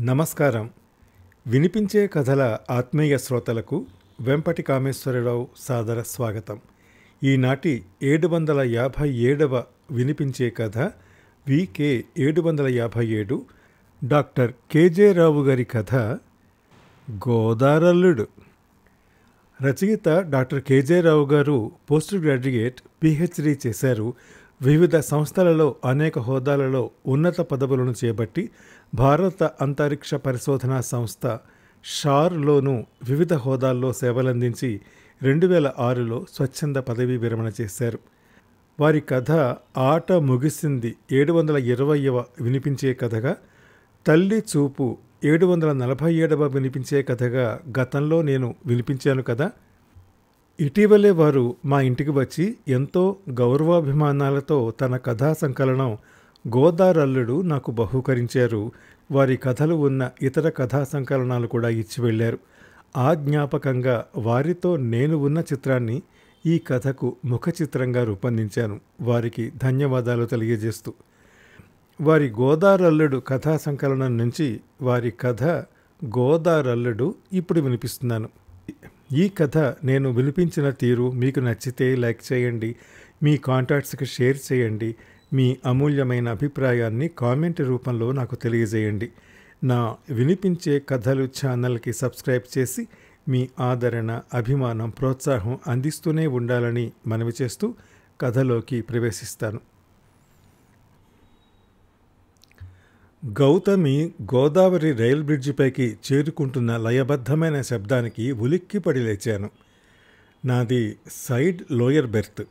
నమస్కారం. వినిపించే కథల ఆత్మీయ శ్రోతలకు వెంపటి కామేశ్వరరావు సాదర స్వాగతం. ఈనాటి ఏడు వందల యాభై ఏడవ వినిపించే కథ వికే ఏడు వందల యాభై ఏడు డాక్టర్ కేజే రావు గారి కథ గోదారల్లుడు. రచయిత డాక్టర్ కేజే రావు గారు పోస్ట్ గ్రాడ్యుయేట్ పిహెచ్డి చేశారు. వివిధ సంస్థలలో అనేక హోదాలలో ఉన్నత పదవులను చేపట్టి భారత అంతరిక్ష పరిశోధనా సంస్థ షార్లోనూ వివిధ హోదాల్లో సేవలందించి రెండు వేల ఆరులో స్వచ్ఛంద పదవీ విరమణ చేశారు. వారి కథ ఆట ముగిసింది ఏడు వందల ఇరవైవ వినిపించే కథగా తల్లి చూపు ఏడు వందల నలభై ఏడవ వినిపించే కథగా గతంలో నేను వినిపించాను కదా. ఇటీవలే వారు మా ఇంటికి వచ్చి ఎంతో గౌరవాభిమానాలతో తన కథా సంకలనం గోదారల్లుడు నాకు బహూకరించారు. వారి కథలు ఉన్న ఇతర కథా సంకలనాలు కూడా ఇచ్చి వెళ్ళారు. ఆ జ్ఞాపకంగా వారితో నేను ఉన్న చిత్రాన్ని ఈ కథకు ముఖ చిత్రంగా రూపొందించాను. వారికి ధన్యవాదాలు తెలియజేస్తూ. వారి గోదారల్లుడు కథా సంకలనం నుంచి వారి కథ గోదారల్లుడు ఇప్పుడు వినిపిస్తున్నాను. ఈ కథ నేను వినిపించిన తీరు మీకు నచ్చితే లైక్ చేయండి. మీ కాంటాక్ట్స్కి షేర్ చేయండి. మీ అమూల్యమైన అభిప్రాయాన్ని కామెంట్ రూపంలో నాకు తెలియజేయండి. నా వినిపించే కథలు ఛానల్కి సబ్స్క్రైబ్ చేసి మీ ఆదరణ అభిమానం ప్రోత్సాహం అందిస్తూనే ఉండాలని మనవి చేస్తూ కథలోకి ప్రవేశిస్తాను. గౌతమి గోదావరి రైల్ బ్రిడ్జిపైకి చేరుకుంటున్న లయబద్ధమైన శబ్దానికి ఉలిక్కిపడి లేచాను. నాది సైడ్ లోయర్ బెర్త్.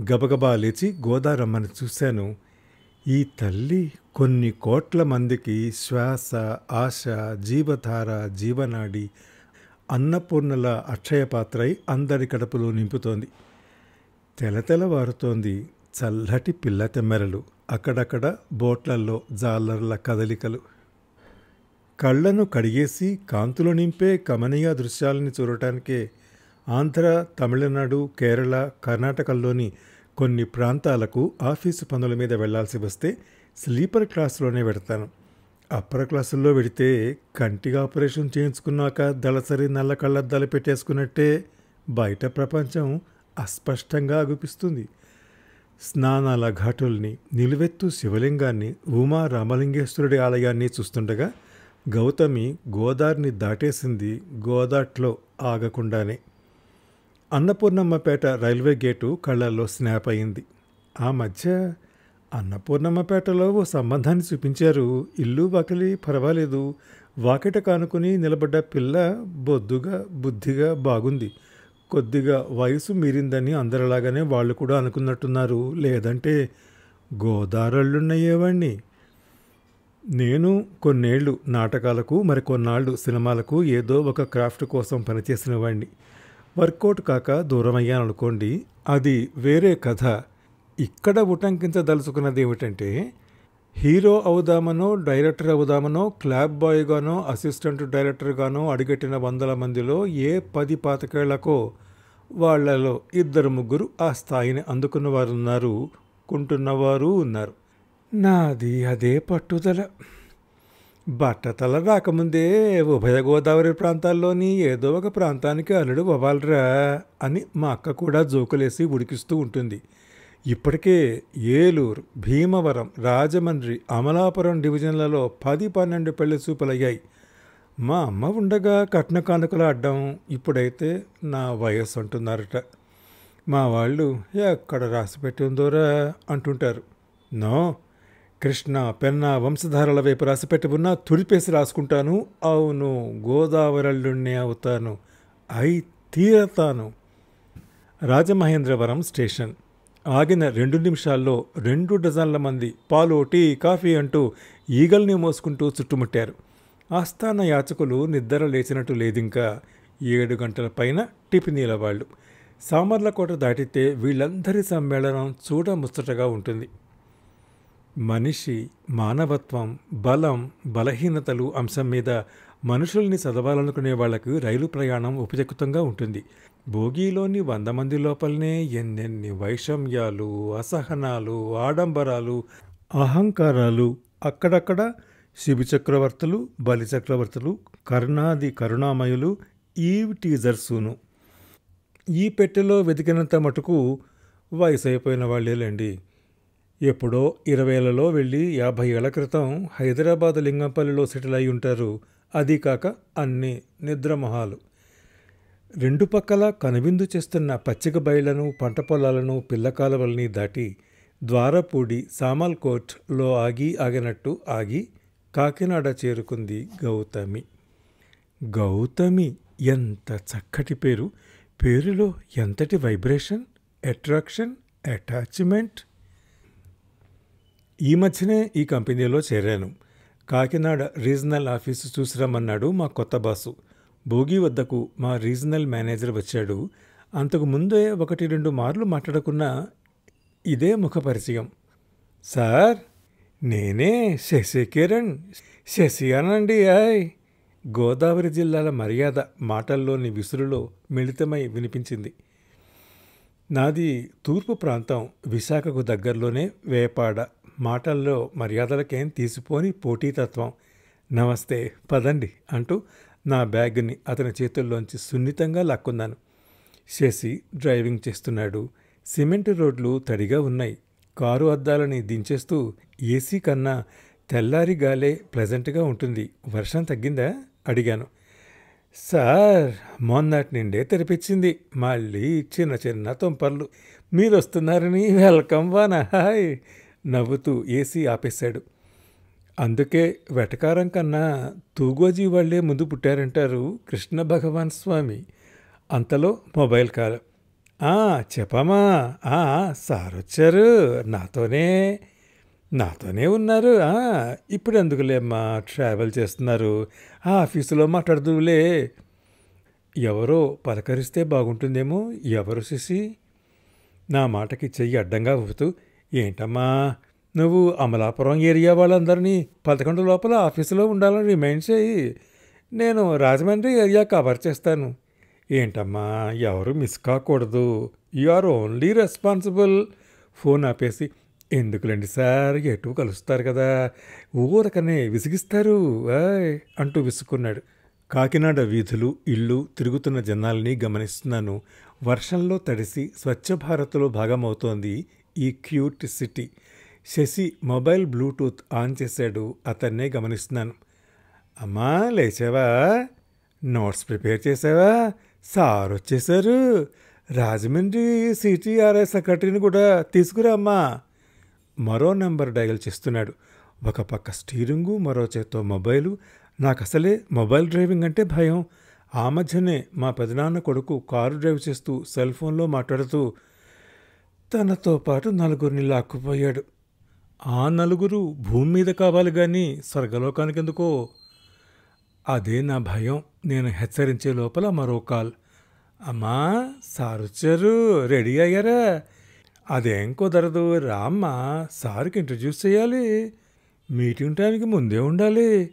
గబగబా లేచి గోదారమ్మని చూశాను. ఈ తల్లి కొన్ని కోట్ల మందికి శ్వాస ఆశ జీవధార జీవనాడి అన్నపూర్ణల అక్షయపాత్రై అందరి కడుపులో నింపుతోంది. తెలతెలవారుతోంది చల్లటి పిల్ల తెమ్మెరలు అక్కడక్కడ బోట్లల్లో జాలర్ల కదలికలు. కళ్ళను కడిగేసి కాంతులు నింపే కమనీయ దృశ్యాలని చూడటానికే ఆంధ్ర తమిళనాడు కేరళ కర్ణాటకల్లోని కొన్ని ప్రాంతాలకు ఆఫీసు పనుల మీద వెళ్ళాల్సి వస్తే స్లీపర్ క్లాసులోనే పెడతాను అప్పర్ క్లాసుల్లో పెడితే కంటిగా ఆపరేషన్ చేయించుకున్నాక దళసరి నల్ల కళ్ళద్దాలు పెట్టేసుకున్నట్టే బయట ప్రపంచం అస్పష్టంగా అగుపిస్తుంది. స్నానాల ఘాటుల్ని నిలువెత్తు శివలింగాన్ని ఉమా రామలింగేశ్వరుడి ఆలయాన్ని చూస్తుండగా గౌతమి గోదారిని దాటేసింది గోదాట్లో ఆగకుండానే. అన్నపూర్ణమ్మపేట రైల్వే గేటు కళ్ళల్లో స్నాప్ అయింది. ఆ మధ్య అన్నపూర్ణమ్మపేటలో ఓ సంబంధాన్ని చూపించారు. ఇల్లు వాకిలి పర్వాలేదు. వాకిట కానుకుని నిలబడ్డ పిల్ల బొద్దుగా బుద్ధిగా బాగుంది. కొద్దిగా వయసు మీరిందని అందరిలాగానే వాళ్ళు కూడా అనుకున్నట్టున్నారు. లేదంటే గోదారళ్ళున్నయ్యేవాణ్ణి. నేను కొన్నేళ్ళు నాటకాలకు మరి కొన్నాళ్ళు సినిమాలకు ఏదో ఒక క్రాఫ్ట్ కోసం పనిచేసిన వాణ్ణి వర్కౌట్ కాక దూరం అయ్యాననుకోండి అది వేరే కథ. ఇక్కడ ఉటంకించదలుచుకున్నది ఏమిటంటే హీరో అవుదామనో డైరెక్టర్ అవుదామనో క్లాబ్ బాయ్గానో అసిస్టెంట్ డైరెక్టర్గానో అడిగట్టిన వందల మందిలో ఏ పది పాతకేళ్ళకో వాళ్ళలో ఇద్దరు ముగ్గురు ఆ స్థాయిని అందుకున్నవారున్నారు కుంటున్నవారు ఉన్నారు. నాది అదే పట్టుదల. బట్టతల రాకముందే ఉభయ గోదావరి ప్రాంతాల్లోని ఏదో ఒక ప్రాంతానికి అల్లుడు అవ్వాలరా అని మా అక్క కూడా జోకులేసి ఉడికిస్తూ ఉంటుంది. ఇప్పటికే ఏలూరు భీమవరం రాజమండ్రి అమలాపురం డివిజన్లలో పది పన్నెండు పెళ్ళి చూపులయ్యాయి. మా అమ్మ ఉండగా కట్న కానుకలు అడ్డం ఇప్పుడైతే నా వయస్సు అంటున్నారట మా వాళ్ళు ఎక్కడ రాసి పెట్టిందోరా అంటుంటారు. నో కృష్ణ పెన్న వంశధారల వైపు రాసిపెట్టి ఉన్నా తుడిపేసి రాసుకుంటాను. అవును గోదావరల్లుణ్ణే అవుతాను. అయి తీరతాను. రాజమహేంద్రవరం స్టేషన్. ఆగిన రెండు నిమిషాల్లో రెండు డజన్ల మంది పాలు టీ కాఫీ అంటూ ఈగల్ని మోసుకుంటూ చుట్టుముట్టారు. ఆస్థాన యాచకులు నిద్ర లేచినట్టు లేదింకా ఏడు గంటల పైన టిఫినీల వాళ్ళు సామర్లకోట దాటితే వీళ్ళందరి సమ్మేళనం చూడ ముచ్చటగా ఉంటుంది. మనిషి మానవత్వం బలం బలహీనతలు అంశం మీద మనుషుల్ని చదవాలనుకునే వాళ్ళకు రైలు ప్రయాణం ఉపయుక్తంగా ఉంటుంది. భోగిలోని వంద మంది లోపలనే ఎన్నెన్ని వైషమ్యాలు అసహనాలు ఆడంబరాలు అహంకారాలు అక్కడక్కడ శిబి బలిచక్రవర్తులు కర్ణాది కరుణాది కరుణామయులు ఈవ్ టీజర్సును. ఈ పెట్టెలో వెతికినంత మటుకు వయసు అయిపోయిన వాళ్ళేలేండి. ఎప్పుడో ఇరవైలలో వెళ్ళి యాభై ఏళ్ళ క్రితం హైదరాబాద్ లింగంపల్లిలో సెటిల్ అయి ఉంటారు. అది కాక అన్ని నిద్రమొహాలు. రెండు పక్కల కనువిందు చేస్తున్న పచ్చిక బయళ్ళను పంట పొలాలను పిల్లకాలవల్ని దాటి ద్వారపూడి సామల్ కోర్ట్లో ఆగి ఆగినట్టు ఆగి కాకినాడ చేరుకుంది గౌతమి. గౌతమి ఎంత చక్కటి పేరు. పేరులో ఎంతటి వైబ్రేషన్ అట్రాక్షన్ అటాచ్మెంట్. ఈ మధ్యనే ఈ కంపెనీలో చేరాను. కాకినాడ రీజనల్ ఆఫీసు చూసిరమ్మన్నాడు మా కొత్త బాసు. భోగి వద్దకు మా రీజనల్ మేనేజర్ వచ్చాడు. అంతకు ముందే ఒకటి రెండు మార్లు మాట్లాడకున్న ఇదే ముఖ పరిచయం. సార్ నేనే శశి కిరణ్. శశి అనండి ఆయ్. గోదావరి జిల్లాల మర్యాద మాటల్లోని విసురులో మిళితమై వినిపించింది. నాది తూర్పు ప్రాంతం విశాఖకు దగ్గరలోనే వేపాడ. మాటల్లో మర్యాదలకేం తీసిపోని పోటీతత్వం. నమస్తే పదండి అంటూ నా బ్యాగ్ని అతని చేతుల్లోంచి సున్నితంగా లాక్కున్నాను శశి డ్రైవింగ్ చేస్తున్నాడు. సిమెంట్ రోడ్లు తడిగా ఉన్నాయి. కారు అద్దాలని దించేస్తూ ఏసీ కన్నా తెల్లారి గాలే ప్లెజెంట్గా ఉంటుంది. వర్షం తగ్గిందా? అడిగాను. సార్ మొన్నటి నిండే తెరిపించింది. మళ్ళీ చిన్న చిన్న తుంపర్లు. మీరు వస్తున్నారని వెల్కమ్ వానా. హాయ్. నవ్వుతూ ఏసీ ఆపేశాడు. అందుకే వెటకారం కన్నా తూగోజీ వాళ్ళే ముందు పుట్టారంటారు కృష్ణ భగవాన్ స్వామి. అంతలో మొబైల్ కాల్. "ఆ, చెప్పమా ఆ, సార్ వచ్చారు. నాతోనే నాతోనే ఉన్నారు. ఇప్పుడు ఎందుకులేమ్మా ట్రావెల్ చేస్తున్నారు? ఆ ఆఫీసులో మాట్లాడుదులే ఎవరో పలకరిస్తే బాగుంటుందేమో ఎవరు శిశి? నా మాటకి చెయ్యి అడ్డంగా ఊపుతూ ఏంటమ్మా? నువ్వు అమలాపురం ఏరియా వాళ్ళందరినీ పదకొండు లోపల ఆఫీసులో ఉండాలని రిమైండ్ చేయి. నేను రాజమండ్రి ఏరియా కవర్ చేస్తాను. ఏంటమ్మా? ఎవరు మిస్ కాకూడదు. You are only responsible. Phone ఆపేసి ఎందుకులేండి సార్? ఎటు కలుస్తారు కదా. ఊరకనే విసిగిస్తారు. అంటూ విసుక్కున్నాడు. కాకినాడ వీధులు ఇళ్ళు తిరుగుతున్న జనాల్ని గమనిస్తున్నాను. వర్షంలో తడిసి స్వచ్ఛ భారత్లో భాగమవుతోంది ఈ cute city. Sasi mobile bluetooth on చేశాడు. అతన్నే గమనిస్తున్నాను. అమ్మా లేచావా? నోట్స్ ప్రిపేర్ చేసావా సార్ వచ్చేసారు రాజమండ్రి సిటీఆర్ఐ సెక్రటరీని కూడా తీసుకురా అమ్మా. మరో నెంబర్ డయల్ చేస్తున్నాడు. ఒక పక్క స్టీరింగు మరో చేత్తో మొబైలు. నాకు అసలే మొబైల్ డ్రైవింగ్ అంటే భయం. ఆ మధ్యనే మా పెదనాన్న కొడుకు కారు డ్రైవ్ చేస్తూ సెల్ ఫోన్లో మాట్లాడుతూ తనతో పాటు నలుగురిని లాక్కుపోయాడు. ఆ నలుగురు భూమి మీద కావాలి కానీ స్వర్గలోకానికి ఎందుకో అదే నా భయం. నేను హెచ్చరించే లోపల మరో కాల్. అమ్మా సారుచ్చారు. రెడీ అయ్యారా? అదేం కుదరదు. రామ్మా సార్కి ఇంట్రడ్యూస్ చేయాలి. మీటింగ్ టైంకి ముందే ఉండాలి.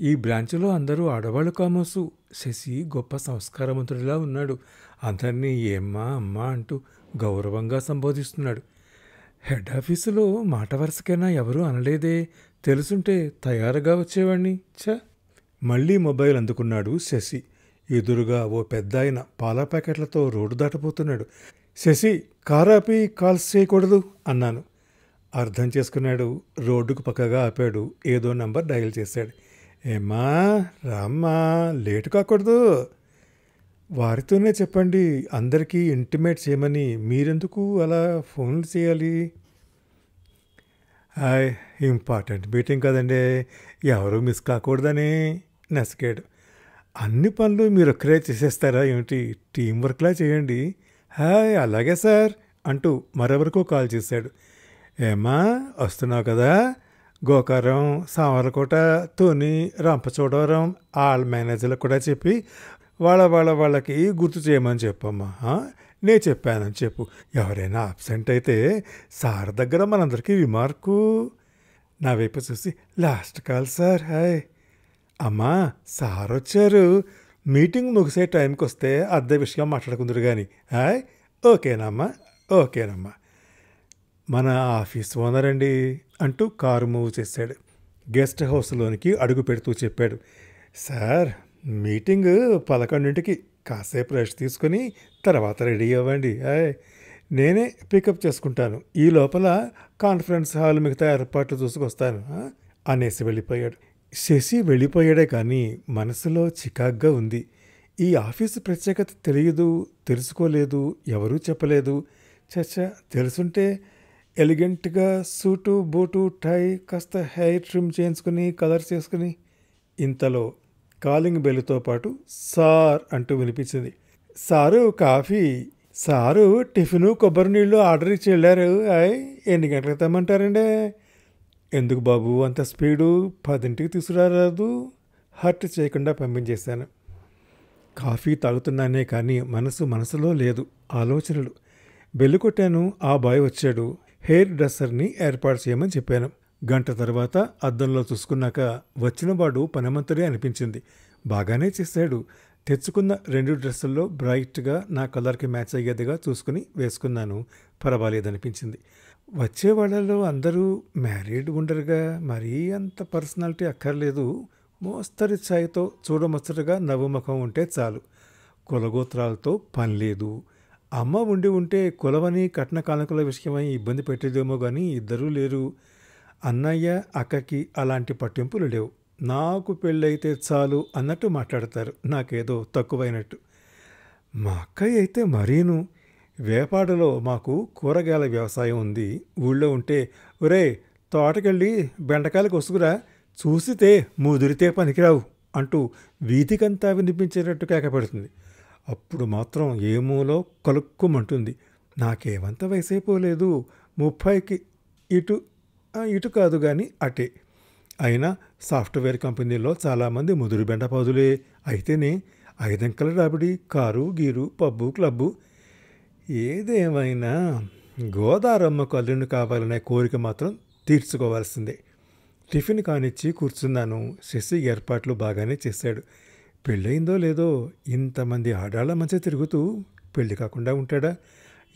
ఈ బ్రాంచ్లో అందరూ ఆడవాళ్ళు కామోసు. శశి గొప్ప సంస్కారవంతుడిలా ఉన్నాడు. అందరినీ ఏమ్మా అమ్మా అంటూ గౌరవంగా సంబోధిస్తున్నాడు. హెడ్ ఆఫీసులో మాట వరుసకైనా ఎవరూ అనలేదే. తెలుసుంటే తయారుగా వచ్చేవాణ్ణి. ఛ! మళ్ళీ మొబైల్ అందుకున్నాడు శశి. ఎదురుగా ఓ పెద్ద ఆయన పాల ప్యాకెట్లతో రోడ్డు దాటపోతున్నాడు శశి కారాపి కాల్స్ చేయకూడదు అన్నాను. అర్థం చేసుకున్నాడు. రోడ్డుకు పక్కగా ఆపాడు. ఏదో నంబర్ డయల్ చేశాడు. ఏమ్మా రామ్మా లేటు కాకూడదు. వారితోనే చెప్పండి. అందరికీ ఇంటిమేట్ చేయమని మీరెందుకు అలా ఫోన్లు చేయాలి? హాయ్ ఇంపార్టెంట్ మీటింగ్ కదండి. ఎవరు మిస్ కాకూడదని నసికాడు. అన్ని పనులు మీరు ఒక్కరే చేసేస్తారా ఏమిటి? టీం వర్క్లా చేయండి. హాయ్ అలాగే సార్ అంటూ మరెవరికో కాల్ చేశాడు. ఏమా వస్తున్నావు కదా? గోకారం సామర్లకోట తోని రంపచోడవరం వాళ్ళ మేనేజర్లకు కూడా చెప్పి వాళ్ళ వాళ్ళ వాళ్ళకి గుర్తు చేయమని చెప్పమ్మా. నే చెప్పానని చెప్పు. ఎవరైనా అబ్సెంట్ అయితే సార్ దగ్గర మనందరికీ రిమార్కు. నా వైపు చూసి లాస్ట్ కాల్ సార్ హాయ్. అమ్మా సార్ వచ్చారు. మీటింగ్ ముగిసే టైంకి వస్తే అద్దె విషయం మాట్లాడుకుందరు కానీ హాయ్. ఓకేనమ్మా ఓకేనమ్మా. మన ఆఫీస్ ఓనర్ అండి అంటూ కారు మూవ్ చేశాడు. గెస్ట్ హౌస్లోనికి అడుగు పెడుతూ చెప్పాడు. సార్ మీటింగ్ పదకొండింటికి. కాసేపు రెస్ట్ తీసుకొని తర్వాత రెడీ అవ్వండి. నేనే పికప్ చేసుకుంటాను. ఈ లోపల కాన్ఫరెన్స్ హాల్ మిగతా ఏర్పాట్లు చూసుకొస్తాను. అనేసి వెళ్ళిపోయాడు. శశి వెళ్ళిపోయాడే కానీ మనసులో చికాగ్గా ఉంది. ఈ ఆఫీసు ప్రత్యేకత తెలియదు తెలుసుకోలేదు ఎవరూ చెప్పలేదు. చచ్చ తెలుసుంటే ఎలిగెంట్గా సూటు బూటు టై కాస్త హెయిర్ ట్రిమ్ చేయించుకుని కలర్ చేసుకుని ఇంతలో కాలింగ్ బెల్లుతో పాటు సార్ అంటూ వినిపించింది. సారు కాఫీ సారు టిఫిను కొబ్బరి నీళ్ళు ఆర్డర్ ఇచ్చి వెళ్ళారు. ఆయ్ ఎన్ని గంటలకు తెమ్మంటారండి? ఎందుకు బాబు అంత స్పీడు? పదింటికి తీసుకురారాదు. హర్ట్ చేయకుండా పంపించేశాను. కాఫీ తాగుతున్నానే కానీ మనసు మనసులో లేదు ఆలోచనలు. బెల్లు కొట్టాను ఆ బాయ్ వచ్చాడు. హెయిర్ డ్రెస్సర్ని ఏర్పాటు చేయమని చెప్పాను. గంట తర్వాత అద్దంలో చూసుకున్నాక వచ్చినవాడు పనమంతుడే అనిపించింది. బాగానే చేశాడు. తెచ్చుకున్న రెండు డ్రెస్సుల్లో బ్రైట్గా నా కలర్కి మ్యాచ్ అయ్యేదిగా చూసుకుని వేసుకున్నాను. పర్వాలేదనిపించింది. వచ్చే వాళ్ళలో అందరూ మ్యారీడ్ ఉండరుగా. మరీ అంత పర్సనాలిటీ అక్కర్లేదు. మోస్తరి ఛాయ్తో చూడముచ్చటగా నవ్వుముఖం ఉంటే చాలు. కులగోత్రాలతో పని లేదు. అమ్మ ఉండి ఉంటే కులవని కట్న కానుకల విషయమై ఇబ్బంది పెట్టేదేమో కానీ ఇద్దరూ లేరు. అన్నయ్య అక్కకి అలాంటి పట్టింపులు లేవు. నాకు పెళ్ళైతే చాలు అన్నట్టు మాట్లాడతారు. నాకేదో తక్కువైనట్టు. మా అక్కయ్య అయితే మరీను. వేపాడలో మాకు కూరగాయల వ్యవసాయం ఉంది. ఊళ్ళో ఉంటే ఒరే తోటకెళ్ళి బెండకాయలకు వసుకురా చూసితే ముదిరితే పనికిరావు అంటూ వీధికంతా వినిపించేటట్టు కేకపడుతుంది అప్పుడు మాత్రం ఏమూలో కలుక్కుమంటుంది. నాకేమంత వయసైపోలేదు. ముప్పైకి ఇటు ఇటు కాదు కానీ అటే. అయినా సాఫ్ట్వేర్ కంపెనీలో చాలామంది ముదురు బెండపాదులే అయితేనే ఐదంకల రాబడి కారు గీరు పబ్బు క్లబ్బు. ఏదేమైనా గోదారమ్మకు అల్లుని కావాలనే కోరిక మాత్రం తీర్చుకోవాల్సిందే. టిఫిన్ కానిచ్చి కూర్చున్నాను. శశి ఏర్పాట్లు బాగానే చేశాడు. పెళ్ళయిందో లేదో ఇంతమంది ఆడాళ్ళ మధ్య తిరుగుతూ పెళ్ళి కాకుండా ఉంటాడా?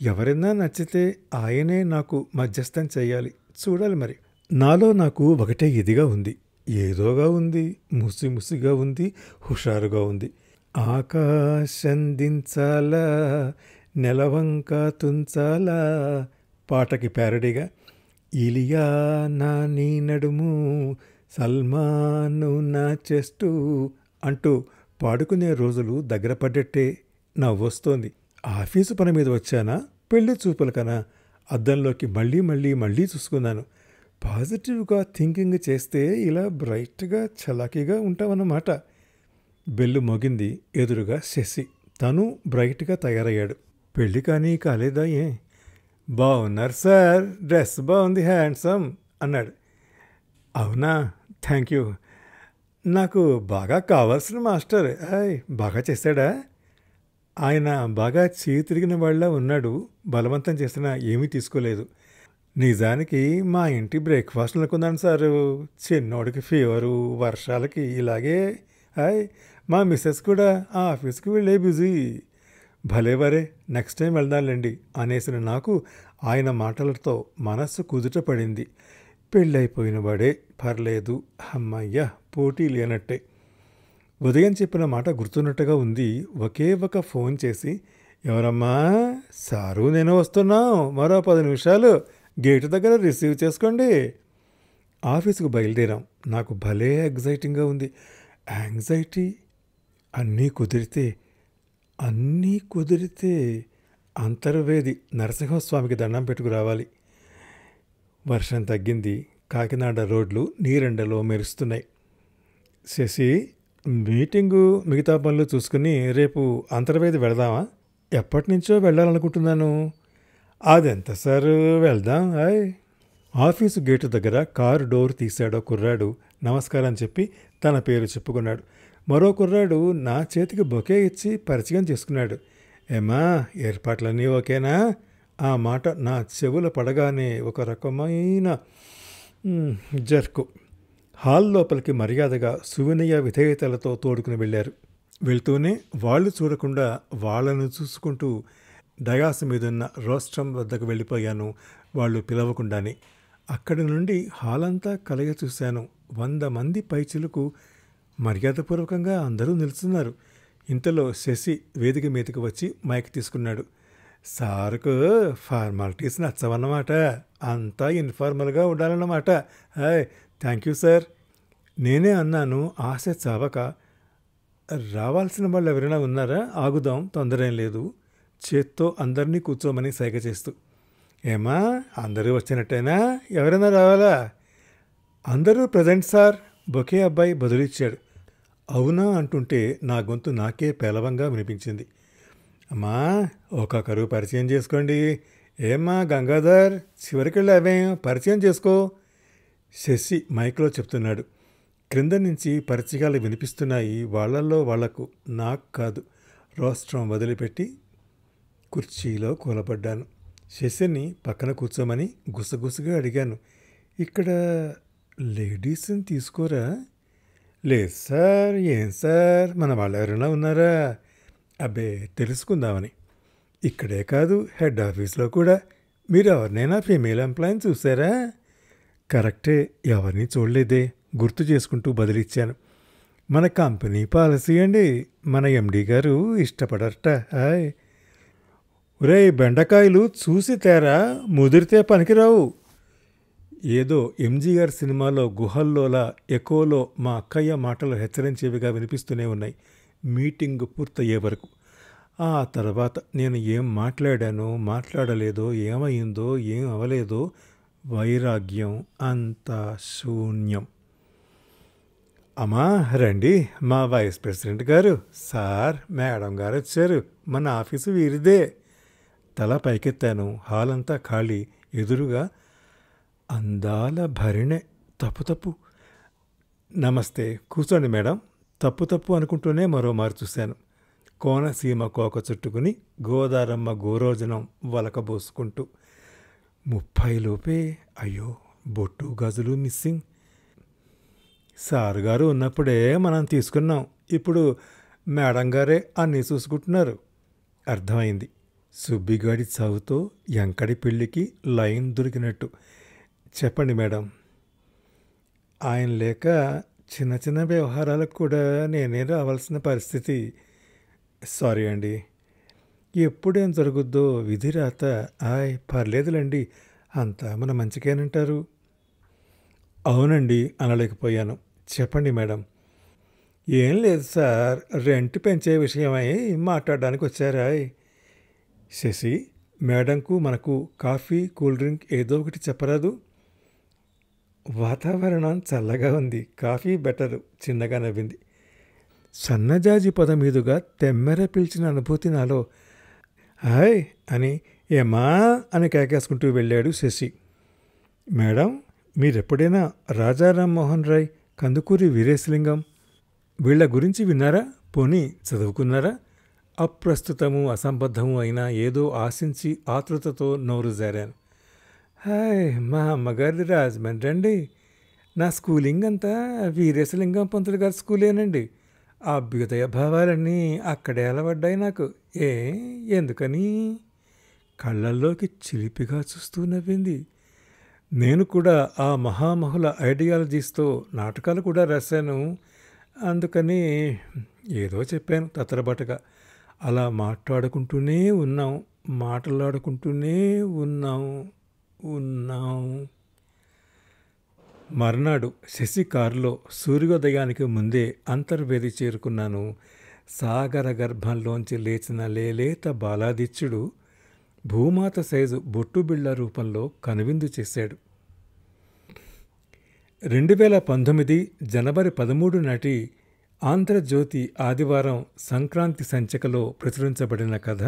ఎవరైనా నచ్చితే ఆయనే నాకు మధ్యస్థం చేయాలి. చూడాలి మరి. నాలో నాకు ఒకటే ఇదిగా ఉంది. ఏదోగా ఉంది ముసి ముసిగా ఉంది హుషారుగా ఉంది. ఆకాశందించాలా నెలవంక తుంచాలా పాటకి ప్యారడీగా. ఇలియా నా నీ నడుము సల్మాను నా చెస్టు అంటూ పాడుకునే రోజులు దగ్గర పడ్డట్టే నవ్వొస్తోంది. ఆఫీసు పని మీద వచ్చానా పెళ్ళి చూపులకనా అద్దంలోకి మళ్ళీ మళ్ళీ మళ్ళీ చూసుకున్నాను. పాజిటివ్గా థింకింగ్ చేస్తే ఇలా బ్రైట్గా చలాకీగా ఉంటామన్నమాట బెల్లు మోగింది ఎదురుగా శశి. తను బ్రైట్గా తయారయ్యాడు. పెళ్ళి కానీ కాలేదా ఏ? బాగున్నారు సార్. డ్రెస్ బాగుంది హ్యాండ్సమ్ అన్నాడు. అవునా? Thank you. నాకు బాగా కావాల్సిన మాస్టర్. హాయ్ బాగా చేశాడా? ఆయన బాగా చేయి తిరిగిన వాళ్ళ ఉన్నాడు. బలవంతం చేసినా ఏమీ తీసుకోలేదు. నిజానికి మా ఇంటి బ్రేక్ఫాస్ట్ అనుకున్నాను సారు. చిన్నోడికి ఫీవరు వర్షాలకి ఇలాగే. హాయ్ మా మిస్సెస్ కూడా ఆ ఆఫీస్కి వెళ్ళే బిజీ. భలే వరే నెక్స్ట్ టైం వెళ్దాంలేండి అనేసిన నాకు ఆయన మాటలతో మనస్సు కుదుట పడింది. పెళ్ళైపోయిన వాడే పర్లేదు. అమ్మయ్య పోటీ లేనట్టే. ఉదయం చెప్పిన మాట గుర్తున్నట్టుగా ఉంది. ఒకే ఒక ఫోన్ చేసి ఎవరమ్మా సారు నేను వస్తున్నాం. మరో పది నిమిషాలు గేటు దగ్గర రిసీవ్ చేసుకోండి. ఆఫీసుకు బయలుదేరాం. నాకు భలే ఎగ్జైటింగ్గా ఉంది. యాంగ్జైటీ అన్నీ కుదిరితే అన్నీ కుదిరితే అంతర్వేది నరసింహస్వామికి దండం పెట్టుకు రావాలి వర్షం తగ్గింది. కాకినాడ రోడ్లు నీరెండలో మెరుస్తున్నాయి. శశి మీటింగు మిగతా పనులు చూసుకుని రేపు అంతర్వేది వెళదామా? ఎప్పటి నుంచో వెళ్ళాలనుకుంటున్నాను. అదెంత సార్? వెళ్దాం హాయ్ ఆఫీసు గేటు దగ్గర కారు డోర్ తీశాడో కుర్రాడు. నమస్కారం చెప్పి తన పేరు చెప్పుకున్నాడు. మరో కుర్రాడు నా చేతికి బొకే ఇచ్చి పరిచయం చేసుకున్నాడు. ఏమా ఏర్పాట్లన్నీ ఓకేనా? ఆ మాట నా చెవుల పడగానే ఒక రకమైన జర్కు. హాల్ లోపలికి మర్యాదగా సువినయ విధేయతలతో తోడుకుని వెళ్ళారు. వెళ్తూనే వాళ్ళు చూడకుండా వాళ్ళను చూసుకుంటూ డయాస్ మీదున్న రోస్ట్రం వద్దకు వెళ్ళిపోయాను వాళ్ళు పిలవకుండానే. అక్కడి నుండి హాల్ అంతా కలగ చూశాను. వంద మంది పైచిలకు మర్యాదపూర్వకంగా అందరూ నిలుస్తున్నారు. ఇంతలో శశి వేదిక మీదకి వచ్చి మైక్ తీసుకున్నాడు. సార్కు ఫార్మాలిటీస్ నచ్చవన్నమాట. అంతా ఇన్ఫార్మల్గా ఉండాలన్నమాట. Hi thank you sir. నేనే అన్నాను ఆశ చావక. రావాల్సిన వాళ్ళు ఎవరైనా ఉన్నారా? ఆగుదాం తొందరేం లేదు. చేత్తో అందరినీ కూర్చోమని సైగ చేస్తూ. ఏమా అందరూ వచ్చినట్టేనా? ఎవరైనా రావాలా? అందరూ ప్రజెంట్ సార్. బొకే అబ్బాయి బదులిచ్చాడు. అవునా అంటుంటే నా గొంతు నాకే పేలవంగా వినిపించింది. అమ్మా ఒక్కొక్కరు పరిచయం చేసుకోండి. ఏమ్మా గంగాధర్ చివరికి వెళ్ళావేం పరిచయం చేసుకో. శశి మైక్లో చెప్తున్నాడు క్రింద నుంచి పరిచయాలు వినిపిస్తున్నాయి వాళ్ళల్లో వాళ్ళకు నాకు కాదు. రోస్ట్రం వదిలిపెట్టి కుర్చీలో కూలబడ్డాను. శశిని పక్కన కూర్చోమని గుసగుసగా అడిగాను ఇక్కడ లేడీస్ని తీసుకోరా? లేదు సార్ ఏం సార్ మన వాళ్ళు ఎవరైనా ఉన్నారా? అబ్బే తెలుసుకుందామని. ఇక్కడే కాదు హెడ్ ఆఫీస్లో కూడా. మీరు ఎవరినైనా ఫీమేల్ ఎంప్లాయీని చూసారా? కరెక్టే ఎవరిని చూడలేదే గుర్తు చేసుకుంటూ బదిలిచ్చాను. మన కంపెనీ పాలసీ అండి మన ఎండి గారు ఇష్టపడరట హాయ్. ఒరే బెండకాయలు చూసి తేరా ముదిరితే పనికిరావు. ఏదో ఎంజీఆర్ సినిమాలో గుహల్లోలా ఎకోలో మా అక్కయ్య మాటలు హెచ్చరించేవిగా వినిపిస్తూనే ఉన్నాయి. మీటింగ్ పూర్తయ్యే వరకు. ఆ తర్వాత నేను ఏం మాట్లాడానో మాట్లాడలేదో ఏమైందో ఏం అవలేదో వైరాగ్యం అంతా శూన్యం. అమ్మా రండి. మా వైస్ ప్రెసిడెంట్ గారు సార్ మేడం గారు వచ్చారు. మన ఆఫీసు వీరిదే. తల పైకెత్తాను. హాల్ అంతా ఖాళీ. ఎదురుగా అందాల భరిణే. తప్పు తప్పు. నమస్తే. కూర్చోండి మేడం. తప్పు తప్పు అనుకుంటూనే మరోమారు చూశాను. కోనసీమ కోక చుట్టుకుని గోదారమ్మ గోరోజనం వలకబోసుకుంటూ ముప్పై లోపే. అయ్యో బొట్టు గజులు మిస్సింగ్. సార్ గారు ఉన్నప్పుడే మనం తీసుకున్నాం. ఇప్పుడు మేడం గారే అన్నీ చూసుకుంటున్నారు. అర్థమైంది. సుబ్బిగాడి చదువుతో ఎంకడి పెళ్ళికి లైన్ దొరికినట్టు. చెప్పండి మేడం. ఆయన లేక చిన్న చిన్న వ్యవహారాలకు కూడా నేనే రావాల్సిన పరిస్థితి. సారీ అండి. ఎప్పుడేం జరుగుద్దో విధి రాత ఆయ్ పర్లేదులండి అంతా మన మంచికేనంటారు. అవునండి అనలేకపోయాను. చెప్పండి మేడం. ఏం లేదు సార్ రెంట్ పెంచే విషయమై మాట్లాడడానికి వచ్చారా శశి మేడంకు మనకు కాఫీ కూల్ డ్రింక్ ఏదో ఒకటి చెప్పరాదు. వాతావరణం చల్లగా ఉంది కాఫీ బెటరు చిన్నగా నవ్వింది. సన్నజాజి పద మీదుగా తెమ్మెర పిలిచిన అనుభూతి నాలో హాయ్ అని ఏమా అని కేకేసుకుంటూ వెళ్ళాడు శశి. మేడం మీరెప్పుడైనా రాజారాం మోహన్ రాయ్ కందుకూరి వీరేశలింగం? వీళ్ళ గురించి విన్నారా? పోనీ చదువుకున్నారా? అప్రస్తుతము అసంబద్ధము అయినా ఏదో ఆశించి ఆతృతతో నోరు జారాను. హాయ్ మా అమ్మగారి రాజమండ్రి అండి నా స్కూలింగ్ అంతా వీరేశలింగం పంతులు గారి స్కూలేనండి. అభ్యుదయ భావాలన్నీ అక్కడే అలవడ్డాయి నాకు. ఏ ఎందుకని? కళ్ళల్లోకి చిలిపిగా చూస్తూ నవ్వింది. నేను కూడా ఆ మహామహుల ఐడియాలజీస్తో నాటకాలు కూడా రాశాను. అందుకని ఏదో చెప్పాను తత్తరబట్టగా అలా మాట్లాడుకుంటూనే ఉన్నాం మాట్లాడుకుంటూనే ఉన్నాం ఉన్నాం. మర్నాడు శశి కారులో సూర్యోదయానికి ముందే అంతర్వేది చేరుకున్నాను. సాగర గర్భంలోంచి లేచిన లేలేత బాలాదిత్యుడు భూమాత సైజు బొట్టుబిళ్ళ రూపంలో కనువిందు చేశాడు. రెండు వేల పంతొమ్మిది జనవరి పదమూడు నాటి ఆంధ్రజ్యోతి ఆదివారం సంక్రాంతి సంచికలో ప్రచురించబడిన కథ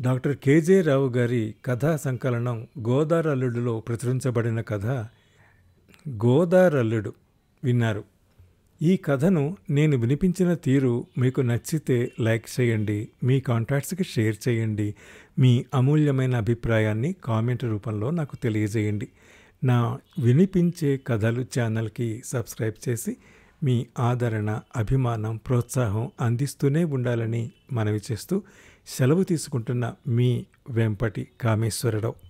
డాక్టర్ కేజే రావు గారి కథా సంకలనం గోదారల్లుడులో ప్రచురించబడిన కథ గోదారల్లుడు విన్నారు. ఈ కథను నేను వినిపించిన తీరు మీకు నచ్చితే లైక్ చేయండి మీ కాంటాక్ట్స్కి షేర్ చేయండి మీ అమూల్యమైన అభిప్రాయాన్ని కామెంట్ రూపంలో నాకు తెలియజేయండి. నా వినిపించే కథలు ఛానల్కి సబ్స్క్రైబ్ చేసి మీ ఆదరణ అభిమానం ప్రోత్సాహం అందిస్తూనే ఉండాలని మనవి చేస్తూ సెలవు తీసుకుంటున్న మీ వెంపటి కామేశ్వరరావు.